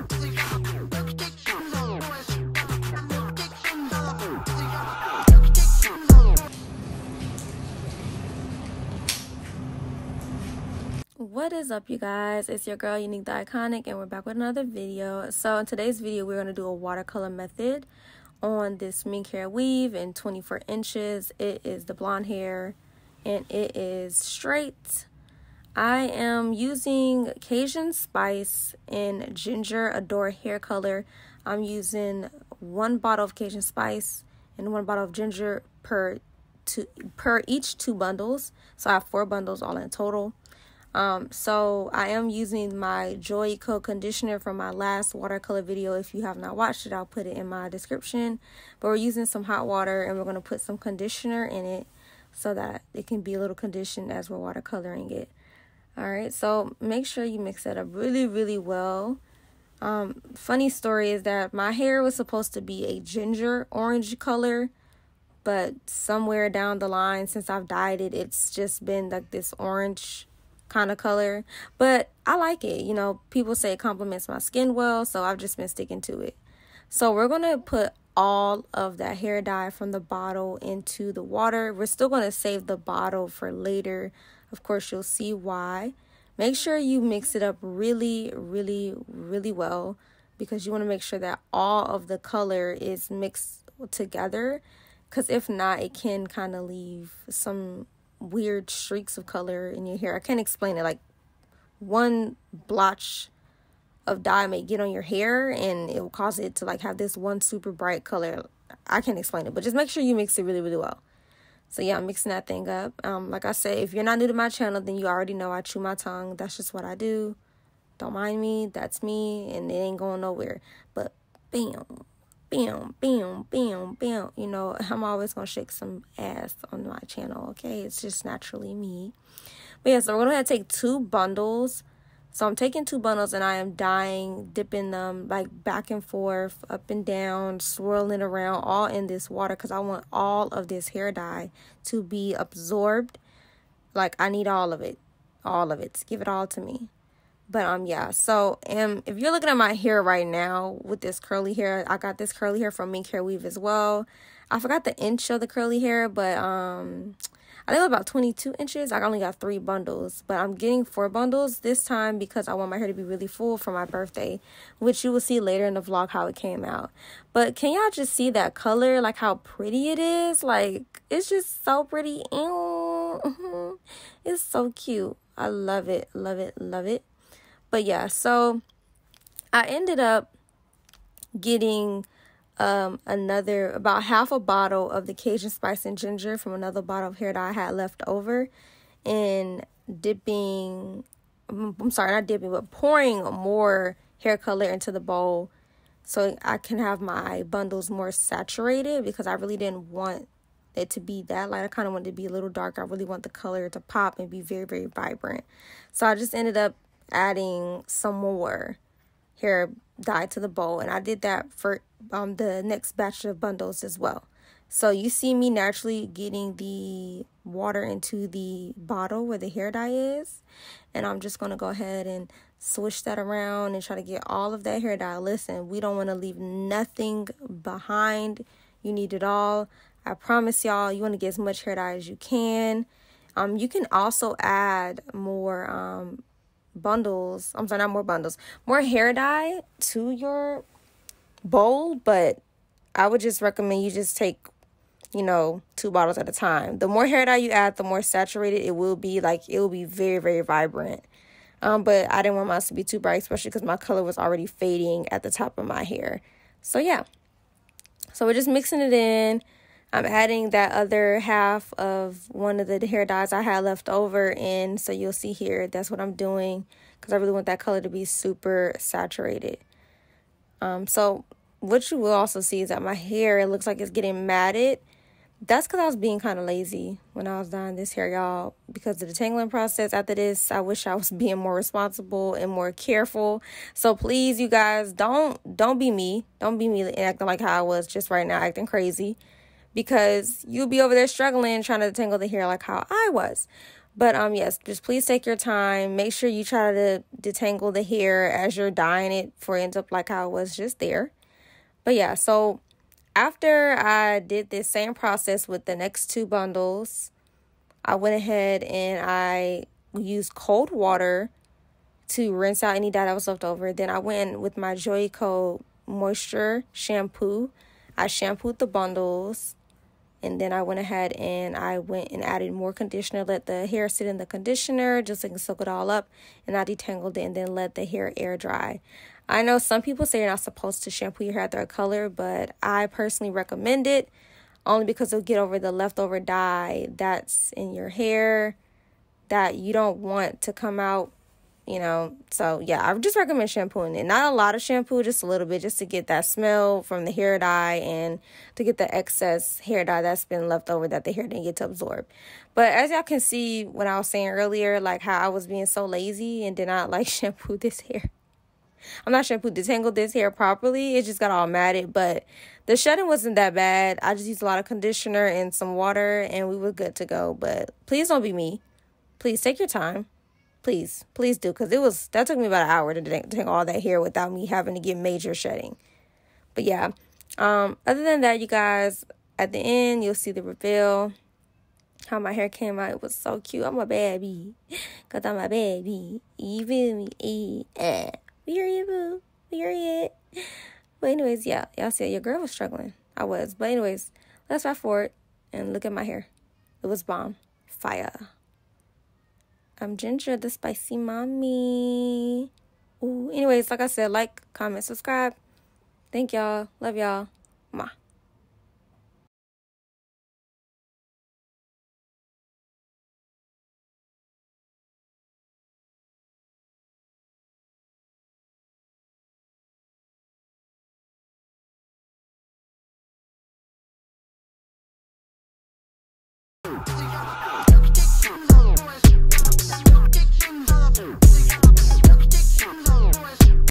What is up, you guys? It's your girl, Unique the Iconic, and we're back with another video. So, in today's video, we're going to do a watercolor method on this mink hair weave in 24 inches. It is the blonde hair, and it is straight. I am using Cajun Spice in Ginger Adore hair color. I'm using one bottle of Cajun Spice and one bottle of ginger per two per each two bundles. So I have four bundles all in total. Um, so I am using my Joico conditioner from my last watercolor video. If you have not watched it, I'll put it in my description. But we're using some hot water and we're going to put some conditioner in it so that it can be a little conditioned as we're watercoloring it. All right, so make sure you mix it up really, really well. Um, funny story is that my hair was supposed to be a ginger orange color, but somewhere down the line, since I've dyed it, it's just been like this orange kind of color. But I like it. You know, people say it complements my skin well, so I've just been sticking to it. So we're going to put all of that hair dye from the bottle into the water. We're still going to save the bottle for later. Of course, you'll see why. Make sure you mix it up really, really, really well because you want to make sure that all of the color is mixed together. Because if not, it can kind of leave some weird streaks of color in your hair. I can't explain it. Like one blotch of dye may get on your hair and it will cause it to like have this one super bright color. I can't explain it, but just make sure you mix it really, really well. So yeah, I'm mixing that thing up. Um, like I said, if you're not new to my channel, then you already know I chew my tongue. That's just what I do. Don't mind me. That's me, and it ain't going nowhere. But bam, bam, bam, bam, bam. You know, I'm always gonna shake some ass on my channel, okay? It's just naturally me. But yeah, so we're gonna take two bundles. So I'm taking two bundles and I am dying, dipping them like back and forth, up and down, swirling around, all in this water because I want all of this hair dye to be absorbed. Like I need all of it, all of it. Give it all to me. But um yeah, so um if you're looking at my hair right now with this curly hair, I got this curly hair from Mink Hair Weave as well. I forgot the inch of the curly hair, but um I think about 22 inches. I only got three bundles, but I'm getting four bundles this time because I want my hair to be really full for my birthday, which you will see later in the vlog how it came out. But can y'all just see that color, like how pretty it is? Like, it's just so pretty. It's so cute. I love it, love it, love it. But yeah, so I ended up getting um, another about half a bottle of the Cajun spice and ginger from another bottle of hair that I had left over and dipping I'm sorry, not dipping, but pouring more hair color into the bowl so I can have my bundles more saturated because I really didn't want it to be that light. I kind of wanted to be a little dark. I really want the color to pop and be very, very vibrant. So I just ended up adding some more hair dye to the bowl and I did that for um the next batch of bundles as well. So you see me naturally getting the water into the bottle where the hair dye is and I'm just going to go ahead and swish that around and try to get all of that hair dye. Listen, we don't want to leave nothing behind. You need it all. I promise y'all, you want to get as much hair dye as you can. Um, you can also add more um, bundles. I'm sorry, not more bundles, more hair dye to your bowl, but I would just recommend you just take, you know, two bottles at a time. The more hair dye you add, the more saturated it will be. Like it will be very, very vibrant. Um, but I didn't want mine to be too bright, especially because my color was already fading at the top of my hair. So yeah. So we're just mixing it in. I'm adding that other half of one of the hair dyes I had left over in. So you'll see here, that's what I'm doing because I really want that color to be super saturated. Um, so what you will also see is that my hair, it looks like it's getting matted. That's because I was being kind of lazy when I was dyeing this hair, y'all. Because of the tangling process after this, I wish I was being more responsible and more careful. So please, you guys, don't don't be me. Don't be me acting like how I was just right now, acting crazy because you'll be over there struggling trying to tangle the hair like how I was. But um yes, just please take your time. Make sure you try to detangle the hair as you're dyeing it for it ends up like how it was just there. But yeah, so after I did this same process with the next two bundles, I went ahead and I used cold water to rinse out any dye that was left over. Then I went with my Joico moisture shampoo. I shampooed the bundles and then I went ahead and I went and added more conditioner, let the hair sit in the conditioner just so I can soak it all up, and I detangled it and then let the hair air dry. I know some people say you're not supposed to shampoo your hair after a color, but I personally recommend it only because it'll get over the leftover dye that's in your hair that you don't want to come out you know. So yeah, I just recommend shampooing it. Not a lot of shampoo, just a little bit, just to get that smell from the hair dye and to get the excess hair dye that's been left over that the hair didn't get to absorb. But as y'all can see, when I was saying earlier, like how I was being so lazy and did not like shampoo this hair. I'm not shampoo detangled this hair properly. It just got all matted, but the shedding wasn't that bad. I just used a lot of conditioner and some water, and we were good to go. But please don't be me. Please take your time. Please, please do, because it was that took me about an hour to take all that hair without me having to get major shedding. But yeah, um, other than that, you guys, at the end you'll see the reveal. How my hair came out, it was so cute. I'm a baby, cause I'm a baby. You feel me? Eh, period, boo, period. But anyways, yeah, y'all see, your girl was struggling. I was, but anyways, let's fast forward and look at my hair. It was bomb, fire. I'm Ginger, the spicy mommy. Ooh, anyways, like I said, like, comment, subscribe. Thank y'all. Love y'all. Mwah.